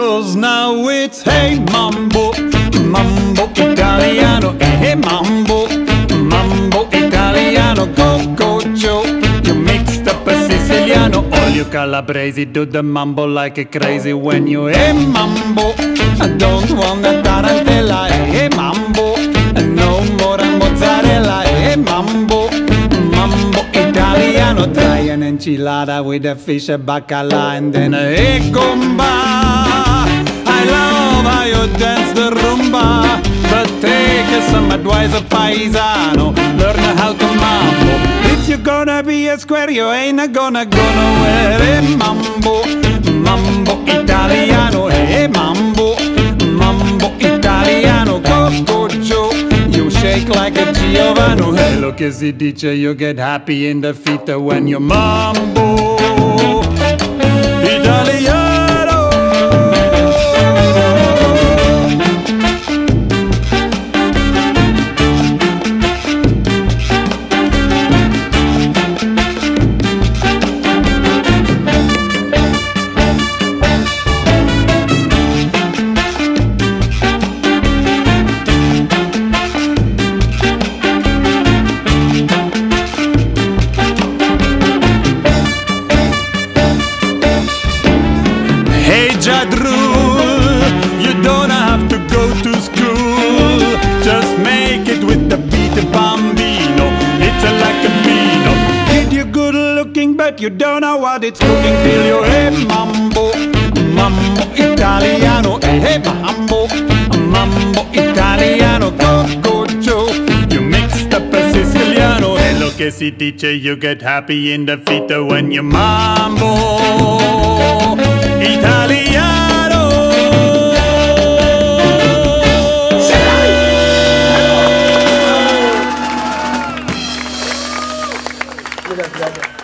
Cause now it's hey mambo, mambo italiano, eh, hey mambo, mambo italiano, go You mixed up a Siciliano, all you Calabrese do the mambo like a crazy when you hey mambo. I don't want a tarantella, eh, hey mambo, no more mozzarella, eh, hey mambo, mambo italiano. Try an enchilada with a fish, a bacala, and then a hey comba. I love how you dance the rumba, but take some advice paisano. Learn how to mambo. If you're gonna be a square, you ain't gonna go nowhere. Hey, mambo, mambo italiano. Hey, mambo, mambo italiano. Go, Joe. You shake like a Giovanni. Hey, look, as si dice, you get happy in the feet when you mambo Hey Jadrul, you don't have to go to school. Just make it with the beat bambino. It's a like a vino. Kid, you're good looking, but you don't know what it's cooking till you're eh, hey mambo, mambo italiano. Hey mambo, mambo italiano. Go Joe, you mixed up a Siciliano. Hello si dice, you get happy in the feet when you mambo Vielen Dank.